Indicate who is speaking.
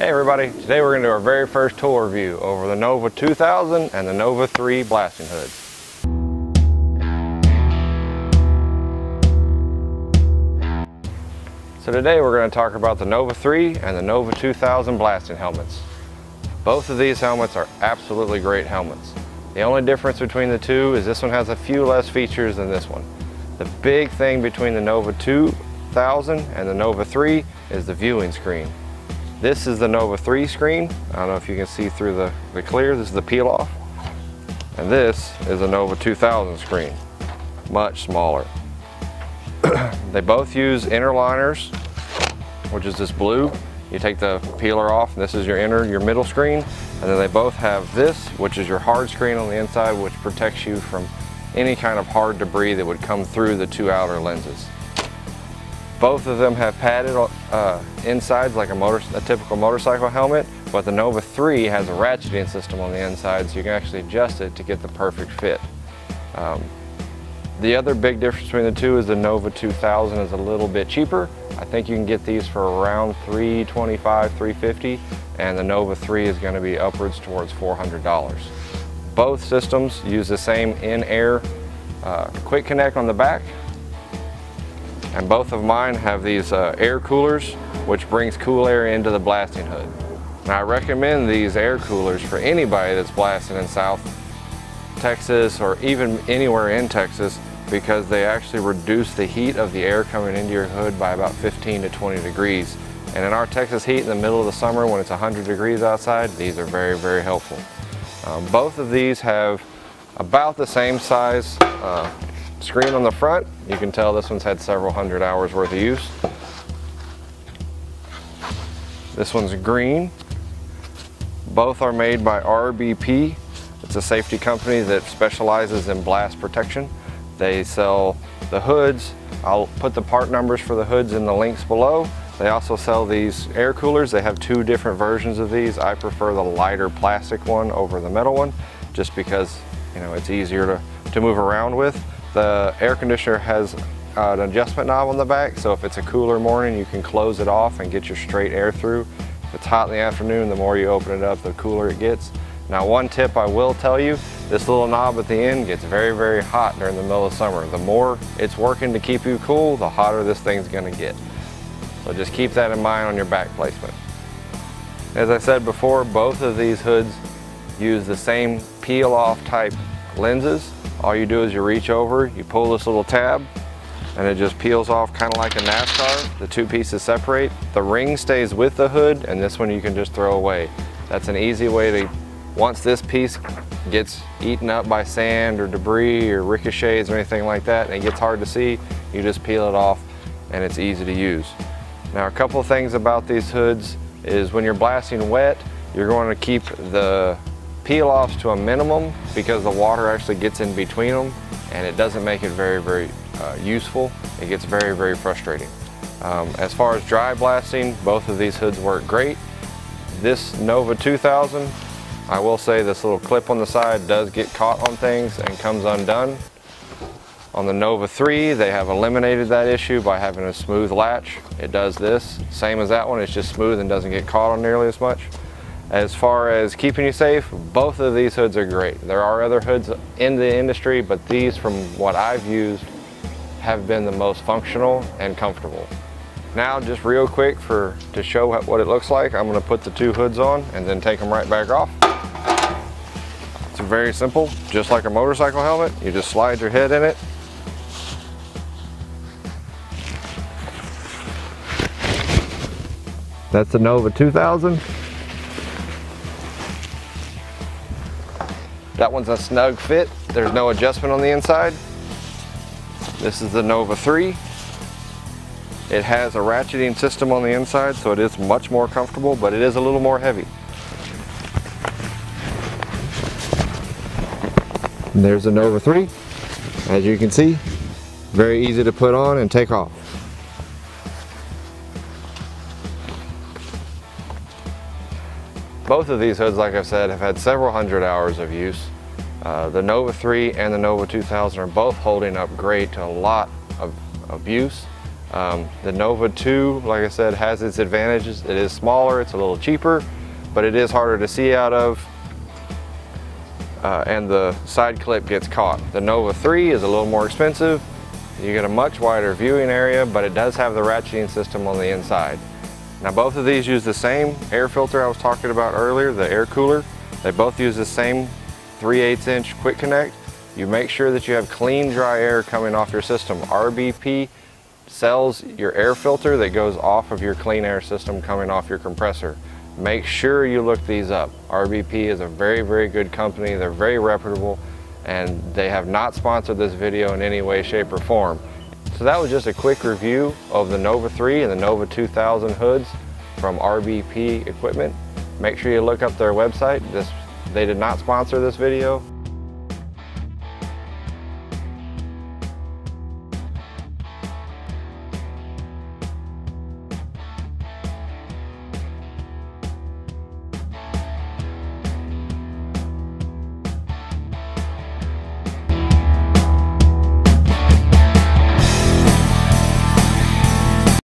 Speaker 1: Hey everybody, today we're going to do our very first tour review over the Nova 2000 and the Nova 3 blasting hoods. So today we're going to talk about the Nova 3 and the Nova 2000 blasting helmets. Both of these helmets are absolutely great helmets. The only difference between the two is this one has a few less features than this one. The big thing between the Nova 2000 and the Nova 3 is the viewing screen. This is the Nova 3 screen. I don't know if you can see through the, the clear. This is the peel off. And this is a Nova 2000 screen, much smaller. they both use inner liners, which is this blue. You take the peeler off, and this is your inner, your middle screen. And then they both have this, which is your hard screen on the inside, which protects you from any kind of hard debris that would come through the two outer lenses. Both of them have padded uh, insides like a, motor, a typical motorcycle helmet, but the Nova 3 has a ratcheting system on the inside so you can actually adjust it to get the perfect fit. Um, the other big difference between the two is the Nova 2000 is a little bit cheaper. I think you can get these for around 325 350 and the Nova 3 is going to be upwards towards $400. Both systems use the same in-air uh, quick connect on the back and both of mine have these uh, air coolers, which brings cool air into the blasting hood. I recommend these air coolers for anybody that's blasting in South Texas or even anywhere in Texas because they actually reduce the heat of the air coming into your hood by about 15 to 20 degrees. And in our Texas heat in the middle of the summer when it's 100 degrees outside, these are very, very helpful. Um, both of these have about the same size uh, Screen on the front, you can tell this one's had several hundred hours worth of use. This one's green. Both are made by RBP. It's a safety company that specializes in blast protection. They sell the hoods. I'll put the part numbers for the hoods in the links below. They also sell these air coolers. They have two different versions of these. I prefer the lighter plastic one over the metal one just because you know it's easier to, to move around with. The air conditioner has an adjustment knob on the back, so if it's a cooler morning, you can close it off and get your straight air through. If it's hot in the afternoon, the more you open it up, the cooler it gets. Now one tip I will tell you, this little knob at the end gets very, very hot during the middle of summer. The more it's working to keep you cool, the hotter this thing's gonna get. So just keep that in mind on your back placement. As I said before, both of these hoods use the same peel off type lenses all you do is you reach over, you pull this little tab, and it just peels off kind of like a NASCAR. The two pieces separate. The ring stays with the hood, and this one you can just throw away. That's an easy way to, once this piece gets eaten up by sand or debris or ricochets or anything like that, and it gets hard to see, you just peel it off, and it's easy to use. Now a couple things about these hoods is when you're blasting wet, you're going to keep the peel-offs to a minimum because the water actually gets in between them and it doesn't make it very, very uh, useful. It gets very, very frustrating. Um, as far as dry blasting, both of these hoods work great. This Nova 2000, I will say this little clip on the side does get caught on things and comes undone. On the Nova 3, they have eliminated that issue by having a smooth latch. It does this, same as that one, it's just smooth and doesn't get caught on nearly as much. As far as keeping you safe, both of these hoods are great. There are other hoods in the industry, but these from what I've used have been the most functional and comfortable. Now just real quick for to show what it looks like, I'm gonna put the two hoods on and then take them right back off. It's very simple, just like a motorcycle helmet. You just slide your head in it. That's the Nova 2000. That one's a snug fit. There's no adjustment on the inside. This is the Nova 3. It has a ratcheting system on the inside, so it is much more comfortable, but it is a little more heavy. And there's the Nova 3. As you can see, very easy to put on and take off. Both of these hoods, like I said, have had several hundred hours of use. Uh, the Nova 3 and the Nova 2000 are both holding up great to a lot of abuse. Um, the Nova 2, like I said, has its advantages. It is smaller, it's a little cheaper, but it is harder to see out of. Uh, and the side clip gets caught. The Nova 3 is a little more expensive. You get a much wider viewing area, but it does have the ratcheting system on the inside. Now both of these use the same air filter I was talking about earlier, the air cooler. They both use the same 3 8 inch quick connect. You make sure that you have clean dry air coming off your system. RBP sells your air filter that goes off of your clean air system coming off your compressor. Make sure you look these up. RBP is a very, very good company. They're very reputable and they have not sponsored this video in any way, shape, or form. So that was just a quick review of the Nova 3 and the Nova 2000 hoods from RBP Equipment. Make sure you look up their website. This, they did not sponsor this video.